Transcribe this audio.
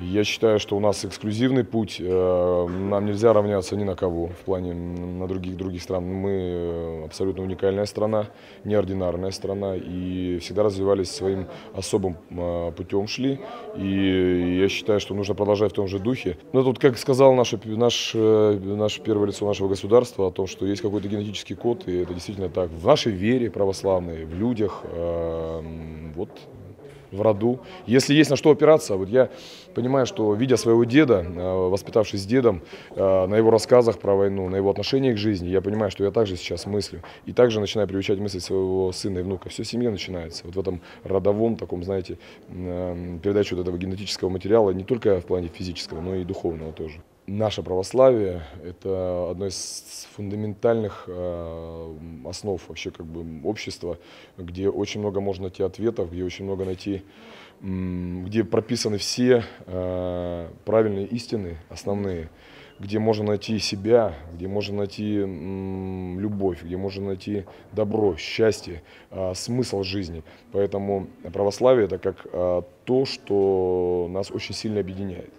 Я считаю, что у нас эксклюзивный путь. Э, нам нельзя равняться ни на кого в плане на других других стран. Мы э, абсолютно уникальная страна, неординарная страна и всегда развивались своим особым э, путем шли. И я считаю, что нужно продолжать в том же духе. Но тут, как сказал наш, наш, наш первое лицо нашего государства о том, что есть какой-то генетический код, и это действительно так. В нашей вере православной, в людях, вот в роду. Если есть на что опираться, вот я понимаю, что видя своего деда, э, воспитавшись с дедом, э, на его рассказах про войну, на его отношении к жизни, я понимаю, что я также сейчас мыслю. И также начинаю приучать мысли своего сына и внука. Все семья начинается. Вот в этом родовом таком, знаете, э, передаче вот этого генетического материала, не только в плане физического, но и духовного тоже. Наше православие – это одно из фундаментальных э, основ вообще как бы общества, где очень много можно найти ответов, где очень много найти, где прописаны все э, правильные истины основные, где можно найти себя, где можно найти любовь, где можно найти добро, счастье, э, смысл жизни. Поэтому православие – это как то, что нас очень сильно объединяет.